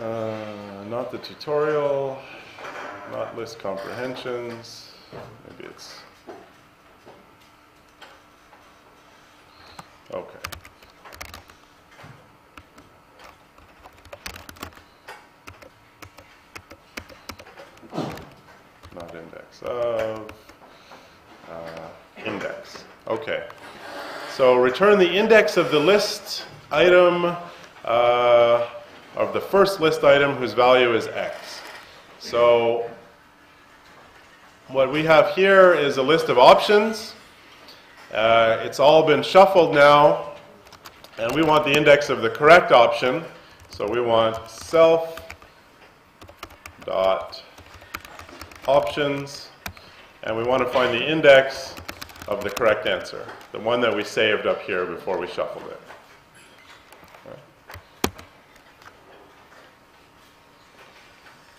Uh, not the tutorial, not list comprehensions. Maybe it's. Okay. Not index of. Uh, index. Okay. So return the index of the list item, uh, the first list item whose value is x. So what we have here is a list of options. Uh, it's all been shuffled now, and we want the index of the correct option. So we want self dot options, and we want to find the index of the correct answer, the one that we saved up here before we shuffled it.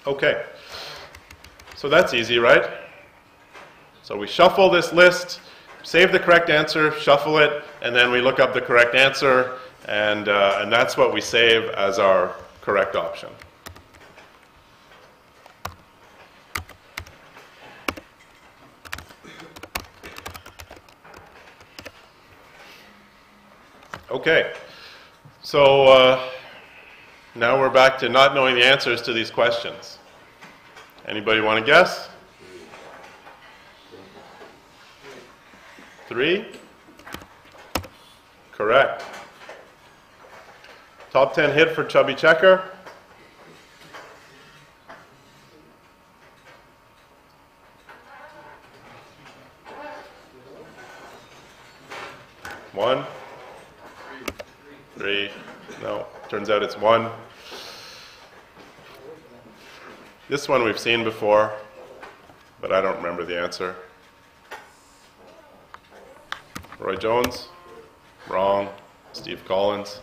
Okay, so that's easy, right? So we shuffle this list, save the correct answer, shuffle it, and then we look up the correct answer, and, uh, and that's what we save as our correct option. Okay, so uh, now we're back to not knowing the answers to these questions. Anybody want to guess? Three? Correct. Top 10 hit for Chubby Checker? One? Three? No, turns out it's one. This one we've seen before, but I don't remember the answer. Roy Jones? Wrong. Steve Collins?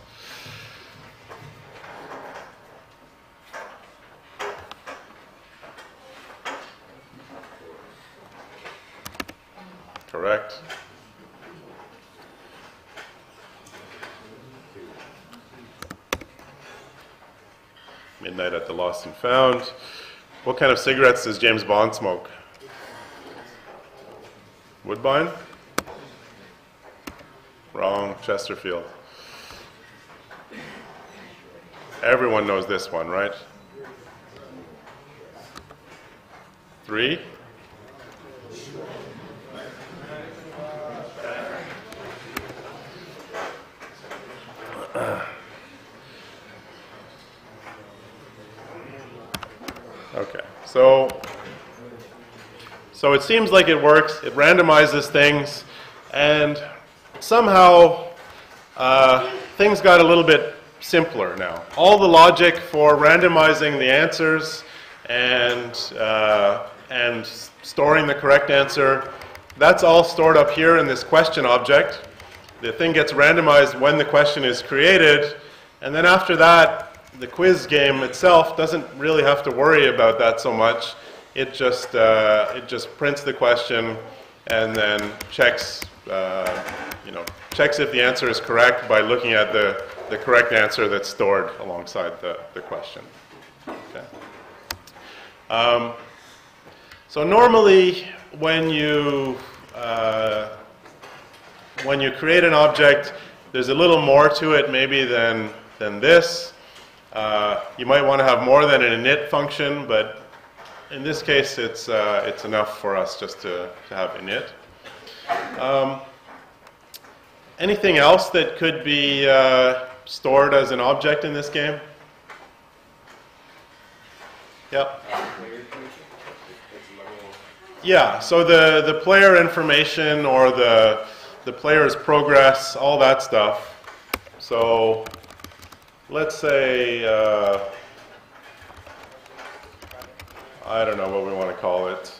Correct. Midnight at the Lost and Found. What kind of cigarettes does James Bond smoke? Woodbine? Wrong. Chesterfield. Everyone knows this one, right? Three? Okay, so so it seems like it works. It randomizes things, and somehow uh, things got a little bit simpler now. All the logic for randomizing the answers and uh, and storing the correct answer, that's all stored up here in this question object. The thing gets randomized when the question is created, and then after that, the quiz game itself doesn't really have to worry about that so much. It just uh, it just prints the question and then checks uh, you know checks if the answer is correct by looking at the, the correct answer that's stored alongside the, the question. Okay. Um, so normally when you uh, when you create an object, there's a little more to it maybe than than this. Uh, you might want to have more than an init function, but in this case, it's, uh, it's enough for us just to, to have init. Um, anything else that could be uh, stored as an object in this game? Yep. Yeah, so the, the player information or the, the player's progress, all that stuff. So let's say uh, I don't know what we want to call it.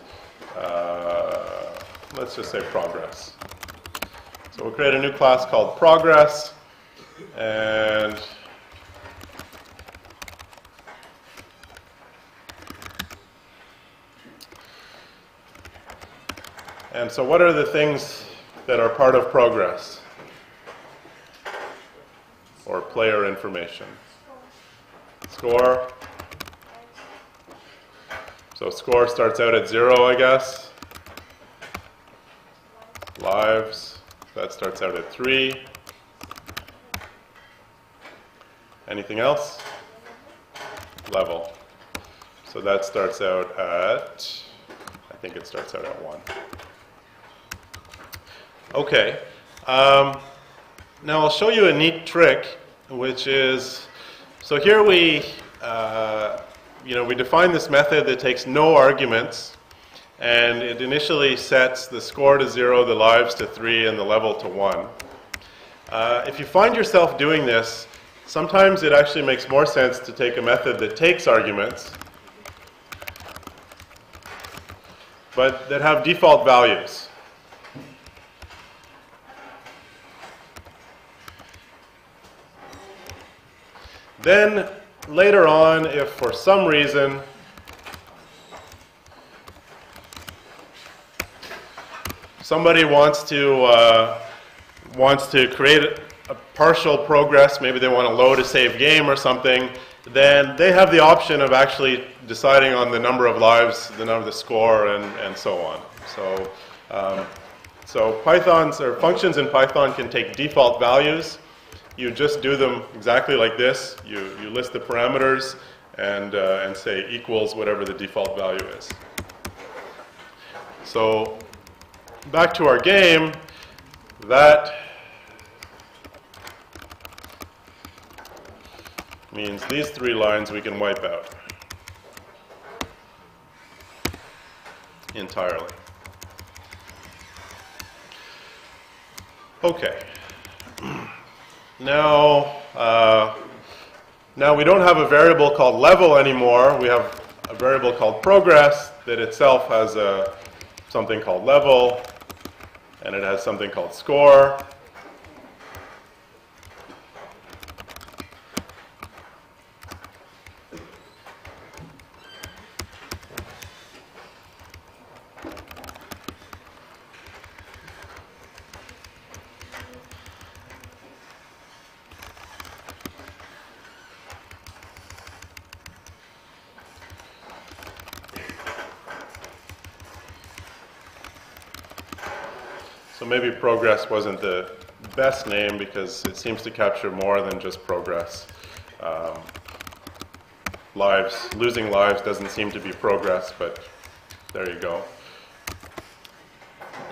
Uh, let's just say progress. So we'll create a new class called progress, and and so what are the things that are part of progress or player information? Score. So score starts out at zero, I guess. Lives, that starts out at three. Anything else? Level. So that starts out at, I think it starts out at one. Okay. Um, now I'll show you a neat trick, which is, so here we, uh, you know, we define this method that takes no arguments, and it initially sets the score to zero, the lives to three, and the level to one. Uh, if you find yourself doing this, sometimes it actually makes more sense to take a method that takes arguments, but that have default values. Then later on, if for some reason somebody wants to uh, wants to create a, partial progress, maybe they want to load a save game or something, then they have the option of actually deciding on the number of lives, the number, of the score, and, and so on. So, um, so Python's or functions in Python can take default values you just do them exactly like this. You, you list the parameters and, uh, and say equals whatever the default value is. So back to our game, that means these three lines we can wipe out entirely. Okay. [CLEARS THROAT] Now, uh, now we don't have a variable called level anymore. We have a variable called progress that itself has a, something called level, and it has something called score. So maybe progress wasn't the best name because it seems to capture more than just progress. Um, lives, losing lives doesn't seem to be progress, but there you go.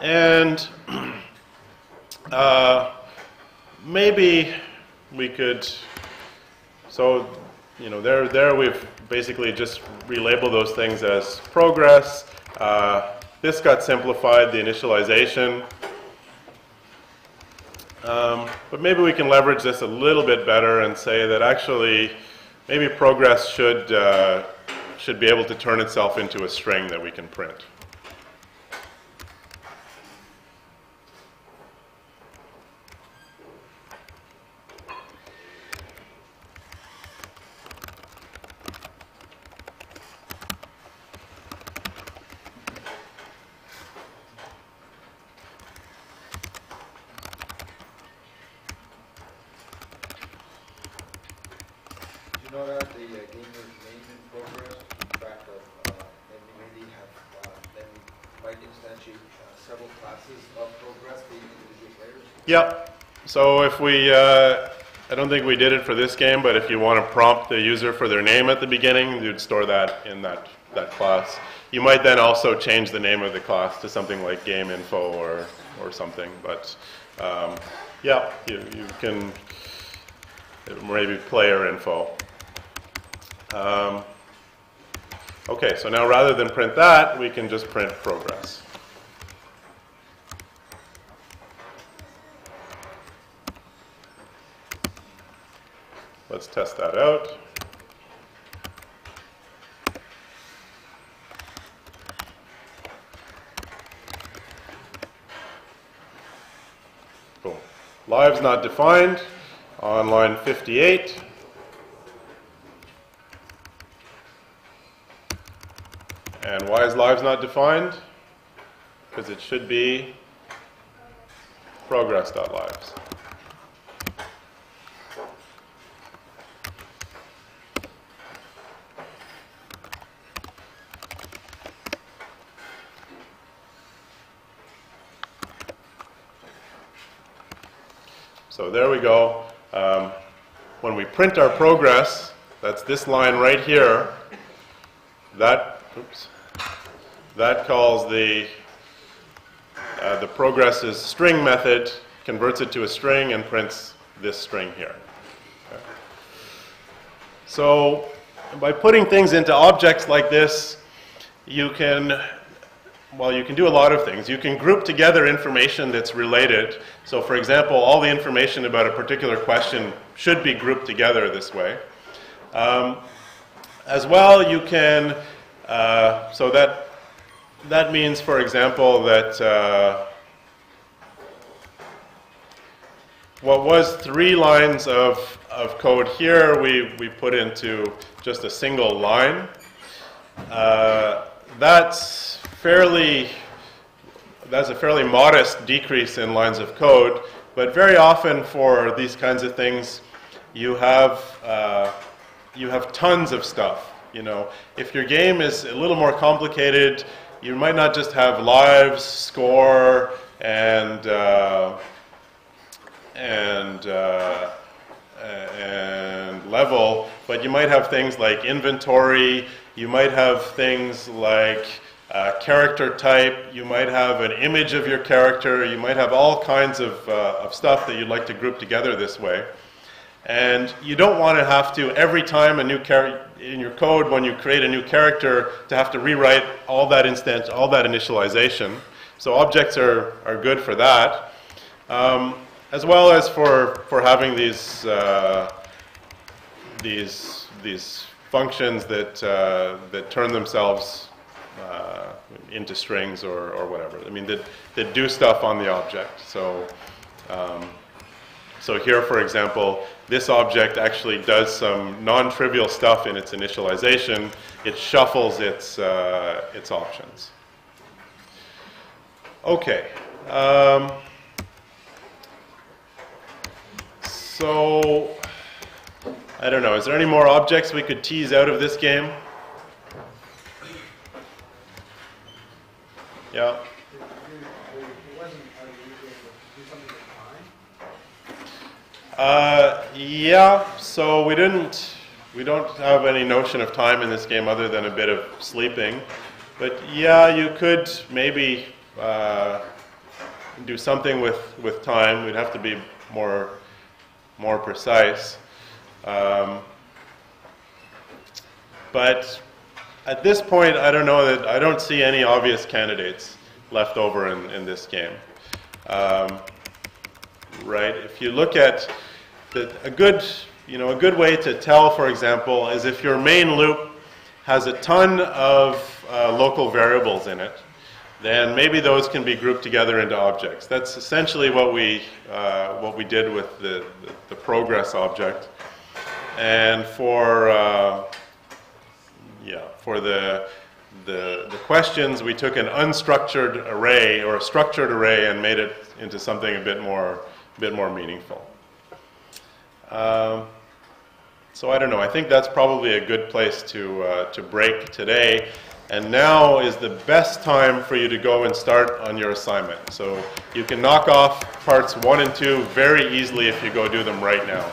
And [CLEARS THROAT] uh, maybe we could, so, you know, there, there we've basically just relabeled those things as progress. Uh, this got simplified, the initialization. Um, but maybe we can leverage this a little bit better and say that actually maybe progress should, uh, should be able to turn itself into a string that we can print. Did you know that the uh, gamer's name in progress, in fact, uh, uh, then maybe have, uh, then might instantiate uh, several classes of progress being individual players? Yep. So if we, uh, I don't think we did it for this game, but if you want to prompt the user for their name at the beginning, you'd store that in that, that class. You might then also change the name of the class to something like game info or, or something, but um, yeah, you, you can, maybe player info. Um, okay, so now rather than print that, we can just print progress. test that out. Boom. Lives not defined on line 58. And why is lives not defined? Because it should be progress.lives. print our progress, that's this line right here, that, oops, that calls the, uh, the progress's string method, converts it to a string and prints this string here. Okay. So by putting things into objects like this, you can well, you can do a lot of things. You can group together information that's related. So, for example, all the information about a particular question should be grouped together this way. Um, as well, you can, uh, so that, that means, for example, that uh, what was three lines of, of code here, we, we put into just a single line. Uh, that's fairly, that's a fairly modest decrease in lines of code, but very often for these kinds of things, you have, uh, you have tons of stuff. You know, if your game is a little more complicated, you might not just have lives, score, and uh, and uh, and level, but you might have things like inventory. You might have things like uh, character type, you might have an image of your character, you might have all kinds of, uh, of stuff that you'd like to group together this way. And you don't want to have to, every time a new character, in your code, when you create a new character, to have to rewrite all that instance, all that initialization. So objects are, are good for that. Um, as well as for, for having these, uh, these, these functions that, uh, that turn themselves uh, into strings or, or whatever. I mean, that, do stuff on the object. So, um, so here, for example, this object actually does some non-trivial stuff in its initialization. It shuffles its, uh, its options. Okay. Um, so, I don't know. Is there any more objects we could tease out of this game? Yeah. Uh, yeah, so we didn't, we don't have any notion of time in this game other than a bit of sleeping. But yeah, you could maybe uh, do something with, with time. We'd have to be more, more precise. Um, but at this point, I don't know that I don't see any obvious candidates left over in, in this game. Um, right? If you look at the, a good, you know, a good way to tell, for example, is if your main loop has a ton of uh, local variables in it, then maybe those can be grouped together into objects. That's essentially what we, uh, what we did with the, the, the, progress object. And for, uh, yeah, for the, the, the questions, we took an unstructured array or a structured array and made it into something a bit more, a bit more meaningful. Um, so I don't know. I think that's probably a good place to, uh, to break today. And now is the best time for you to go and start on your assignment. So you can knock off parts one and two very easily if you go do them right now.